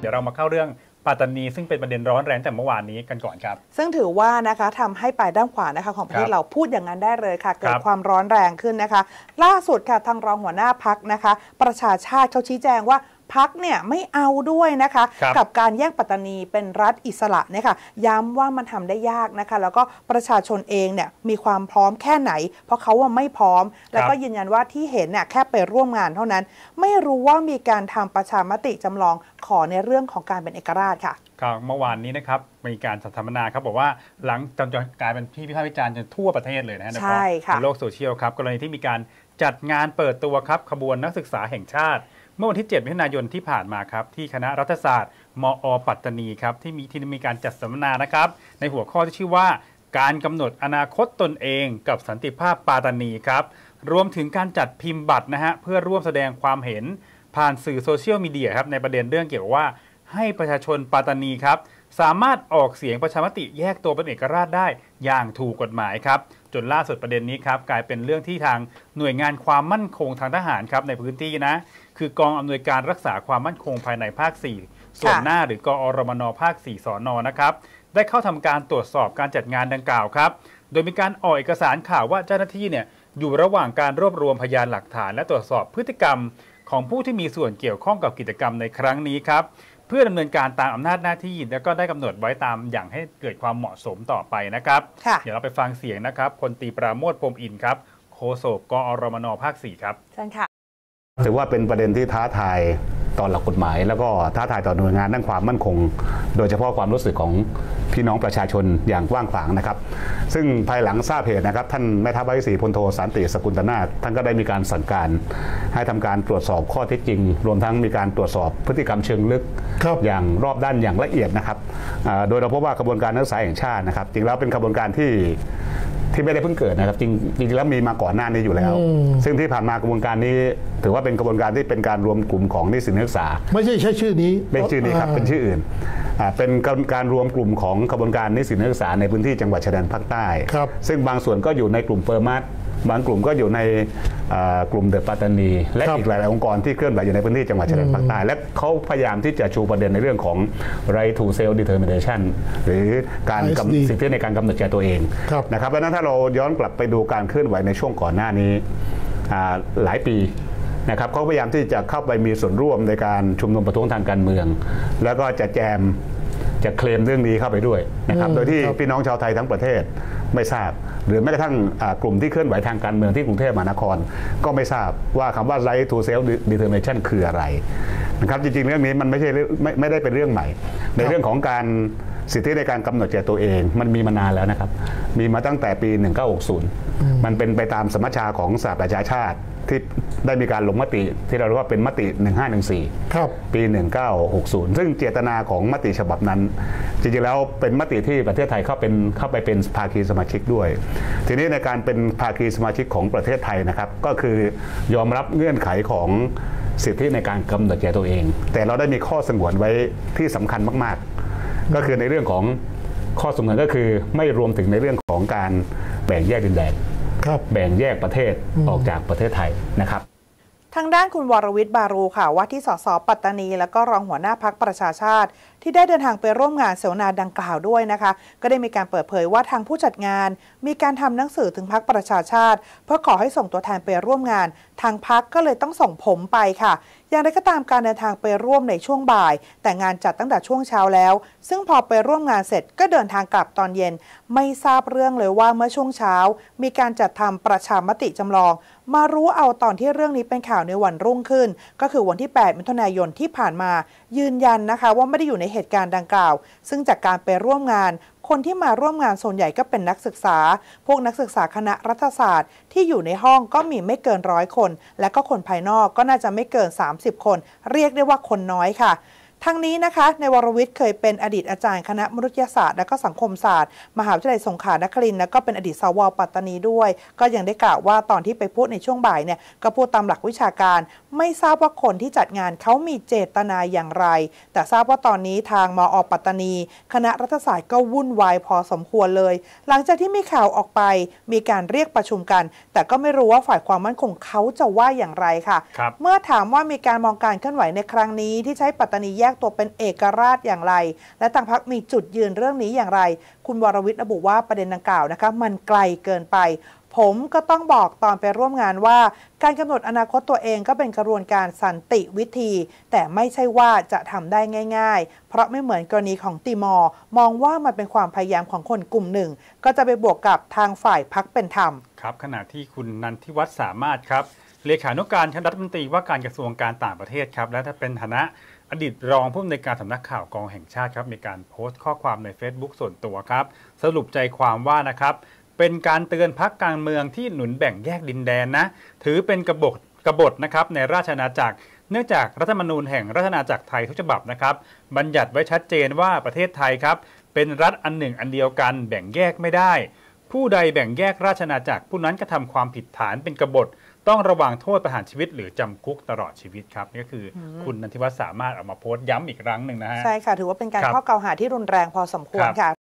เดี๋ยวเรามาเข้าเรื่องปัตตานีซึ่งเป็นประเด็นร้อนแรงแต่เมื่อวานนี้กันก่อนครับ ซึ่งถือว่านะคะทำให้ปลายด้านขวานะคะของประเทศครับเราพูดอย่างนั้นได้เลยค่ะ เกิคดรับความร้อนแรงขึ้นนะคะ ล่าสุดค่ะทางรองหัวหน้าพักนะคะ ประชาชาติเขาชี้แจงว่า พักเนี่ยไม่เอาด้วยนะคะครับกับการแยกปัตตานีเป็นรัฐอิสระเนี่ยค่ะย้ำว่ามันทำได้ยากนะคะ แล้วก็ประชาชนเองเนี่ยมีความพร้อมแค่ไหน เพราะเขาว่าไม่พร้อม แล้วก็ยืนยันว่าที่เห็นเนี่ยแค่ไปร่วมงานเท่านั้น ไม่รู้ว่ามีการทำประชามติจำลองขอในเรื่องของการเป็นเอกราชค่ะครับเมื่อวานนี้นะครับมีการสัมมนาครับบอกว่าหลังจนจนกลายเป็นที่วิพากษ์วิจารณ์จนทั่วประเทศเลยนะฮะโดยเฉใช่พาะค่ะในโลกโซเชียลครับกรณีที่มีการจัดงานเปิดตัวครับขบวนนักศึกษาแห่งชาติเมื่อวันที่ 7 มิถุนายนที่ผ่านมาครับที่คณะรัฐศาสตร์ มอ ปัตตานีครับที่มีที่มีการจัดสัมมนานะครับ ในหัวข้อที่ชื่อว่าการกำหนดอนาคตตนเองกับสันติภาพปาตานีครับรวมถึงการจัดพิมพ์บัตรนะฮะเพื่อร่วมแสดงความเห็นผ่านสื่อโซเชียลมีเดียครับในประเด็นเรื่องเกี่ยวกับว่า ให้ประชาชนปาตานีครับสามารถออกเสียงประชามติแยกตัวเป็นเอกราชได้อย่างถูกกฎหมายครับ จนล่าสุดประเด็นนี้ครับกลายเป็นเรื่องที่ทางหน่วยงานความมั่นคงทางทหารครับในพื้นที่นะคือกองอำนวยการรักษาความมั่นคงภายในภาค 4 ส่วนหน้าหรือกอรมนภาค 4สอนอนะครับได้เข้าทำการตรวจสอบการจัดงานดังกล่าวครับโดยมีการออกเอกสารข่าวว่าเจ้าหน้าที่เนี่ยอยู่ระหว่างการรวบรวมพยานหลักฐาน และตรวจสอบพฤติกรรมของผู้ที่มีส่วนเกี่ยวข้องกับกิจกรรมในครั้งนี้ครับ เพื่อดำเนินการตามอำนาจหน้าที่แล้วก็ได้กำหนดไว้ตามอย่างให้เกิดความเหมาะสมต่อไปนะครับค่ะเดี๋ยวเราไปฟังเสียงนะครับพลตรีปราโมทพรหมอินทร์ครับโฆษกกอรมนภาค4ครับเชิญค่ะถือว่าเป็นประเด็นที่ท้าทายต่อหลักกฎหมาย แล้วก็ท้าทายต่อหน่วยงานด้านความมั่นคง โดยเฉพาะความรู้สึกของ พี่น้องประชาชนอย่างกว้างขวางนะครับ ซึ่งภายหลังทราบเหตุนะครับ ท่านแม่ทัพภาคที่สี่พลโทสันติสกุลตนาถท่านก็ได้มีการสั่งการ ให้ทำการตรวจสอบข้อเท็จจริง รวมทั้งมีการตรวจสอบพฤติกรรมเชิงลึกครับอย่างรอบด้านอย่างละเอียดนะครับอ่าโดยเราพบว่ากระบวนการนักศึกษาแห่งชาตินะครับจริงแล้วเป็นกระบวนการที่ ที่ไม่ได้เพิ่งเกิดนะครับจริงจริงๆแล้วมีมาก่อนหน้านี้อยู่แล้ว ซึ่งที่ผ่านมากระบวนการนี้ ถือว่าเป็นกระบวนการที่เป็นการรวมกลุ่มของนิสิตนักศึกษา ไม่ใช่ใช่ชื่อนี้เป็นชื่อนี้ครับเป็นชื่ออื่นอ่าเป็นการรวมกลุ่มของขบวนการนิสิตนักศึกษาในพื้นที่จังหวัดชายแดนภาคใต้ครับซึ่งบางส่วนก็อยู่ในกลุ่มเปอร์มัสบางกลุ่มก็อยู่ในอ่า กลุ่มเดอะปัตตานี และครับอีกหลาย ๆ องค์กรที่เคลื่อนไหวอยู่ในพื้นที่จังหวัดชายแดนภาคใต้และเขาพยายามที่จะชูประเด็นในเรื่องของ right to self determination หรือการกำ ISD สิทธิในการกำหนดใจตัวเองครับนะครับเพราะฉะนั้นถ้าเราย้อนกลับไปดูการเคลื่อนไหวในช่วงก่อนหน้านี้อ่าหลายปีนะครับเขาพยายามที่จะเข้าไปมีส่วนร่วมในการชุมนุมประท้วงทางการเมือง แล้วก็จะแจมจะเคลมเรื่องนี้เข้าไปด้วยนะครับอืมโดยที่ครับพี่น้องชาวไทยทั้งประเทศไม่ทราบ หรือแม้กระทั่งกลุ่มที่เคลื่อนไหวทางการเมืองที่กรุงเทพมหานคร ก็ไม่ทราบว่าคำว่า right to self determination คืออะไรนะครับจริงๆเรื่องนี้มันไม่ใช่ไม่ไม่ได้เป็นเรื่องใหม่ ในเรื่องของการสิทธิในการกำหนดใจตัวเองมันมีมานานแล้วนะครับ มีมาตั้งแต่ปี 1960 มันเป็นไปตามสมัชชาของสหประชาชาติ ที่ได้มีการลงมติที่เราเรียกว่าเป็นมติ 1514 ครับ ปี 1960 ซึ่งเจตนาของมติฉบับนั้น จริงๆแล้วเป็นมติที่ประเทศไทยเข้าเป็นเข้าไปเป็นภาคีสมาชิกด้วย ทีนี้ในการเป็นภาคีสมาชิกของประเทศไทยนะครับ ก็คือยอมรับเงื่อนไขของสิทธิในการกำหนดใจตัวเอง แต่เราได้มีข้อสงวนไว้ที่สำคัญมาก ๆ ก็คือในเรื่องของข้อสงวนก็คือไม่รวมถึงในเรื่องของการแบ่งแยกดินแดนครับ แบ่งแยกประเทศออกจากประเทศไทยนะครับทางด้านคุณวรวิทย์บารูค่ะว่าที่สสปัตตานี และก็รองหัวหน้าพักประชาชาติที่ได้เดินทางไปร่วมงานเสวนาดังกล่าวด้วยนะคะ ก็ได้มีการเปิดเผยว่าทางผู้จัดงาน มีการทำหนังสือถึงพักประชาชาติ เพื่อขอให้ส่งตัวแทนไปร่วมงาน ทางพักก็เลยต้องส่งผมไปค่ะ อย่างไรก็ตามการเดินทางไปร่วมในช่วงบ่าย แต่งานจัดตั้งแต่ช่วงเช้าแล้ว ซึ่งพอไปร่วมงานเสร็จก็เดินทางกลับตอนเย็น ไม่ทราบเรื่องเลยว่าเมื่อช่วงเช้า มีการจัดทำประชามติจำลอง มารู้เอาตอนที่เรื่องนี้เป็นข่าวในวันรุ่งขึ้น ก็คือวันที่ 8 มิถุนายนที่ผ่านมา ยืนยันนะคะว่าไม่ได้อยู่ในเหตุการณ์ดังกล่าว ซึ่งจากการไปร่วมงาน คนที่มาร่วมงานส่วนใหญ่ก็เป็นนักศึกษา พวกนักศึกษาคณะรัฐศาสตร์ ที่อยู่ในห้องก็มีไม่เกินร้อยคน และก็คนภายนอกก็น่าจะไม่เกิน 30 คน เรียกได้ว่าคนน้อยค่ะ ทั้งนี้นะคะในวรวิทย์เคยเป็นอดีตอาจารย์คณะมนุษยศาสตร์และก็สังคมศาสตร์ มหาวิทยาลัยสงขลานครินทร์และก็เป็นอดีตสวปัตตานีด้วย ก็ยังได้กล่าวว่าตอนที่ไปพูดในช่วงบ่ายเนี่ยก็พูดตามหลักวิชาการ ไม่ทราบว่าคนที่จัดงานเขามีเจตนาอย่างไร แต่ทราบว่าตอนนี้ทางมอปัตตานี คณะรัฐศาสตร์ก็วุ่นวายพอสมควรเลย หลังจากที่มีข่าวออกไปมีการเรียกประชุมกัน แต่ก็ไม่รู้ว่าฝ่ายความมั่นคงเขาจะว่าอย่างไรค่ะครับเมื่อถามว่ามีการมองการเคลื่อนไหวในครั้งนี้ที่ใช้ปัตตานีแยกกตัวเป็นเอกราชอย่างไร และต่างพักมีจุดยืนเรื่องนี้อย่างไร คุณวรวิทย์ระบุว่าประเด็นดังกล่าวนะคะมันไกลเกินไปผมก็ต้องบอกตอนไปร่วมงานว่า การกำหนดอนาคตตัวเองก็เป็นกระบวนการสันติวิธี แต่ไม่ใช่ว่าจะทำได้ง่าย ๆ เพราะไม่เหมือนกรณีของติมอร์มองว่ามันเป็นความพยายามของคนกลุ่มหนึ่ง ก็จะไปบวกกับทางฝ่ายพักเป็นธรรม ครับ ขณะที่คุณนันทิวัฒน์สามารถครับเลขานุการคณะรัฐมนตรีว่าการกระทรวงการต่างประเทศครับและถ้าเป็นฐานะ อดีตรองผู้อำนวยการสำนักข่าวกองแห่งชาติครับมีการโพสต์ข้อความใน Facebook ส่วนตัวครับ สรุปใจความว่านะครับ เป็นการเตือนพักการเมืองที่หนุนแบ่งแยกดินแดนนะ ถือเป็นกบฏกบฏนะครับในราชอาณาจักร เนื่องจากรัฐธรรมนูญแห่งราชอาณาจักรไทยทุกฉบับนะครับ บัญญัติไว้ชัดเจนว่าประเทศไทยครับ เป็นรัฐอันหนึ่งอันเดียวกันแบ่งแยกไม่ได้ ผู้ใดแบ่งแยกราชอาณาจักรผู้นั้นกระทำความผิดฐานเป็นกบฏ ต้องระวังโทษประหารชีวิต หรือจำคุกตลอดชีวิตครับนี่ก็คืออคุณนันทิวัฒน์สามารถออกมาโพสต์ย้ำอีกครั้งหนึ่งนะฮะ ใช่ค่ะ ถือว่าเป็นการครับ ข้อกล่าวหาที่รุนแรงพอสมควรครับ ค่ะ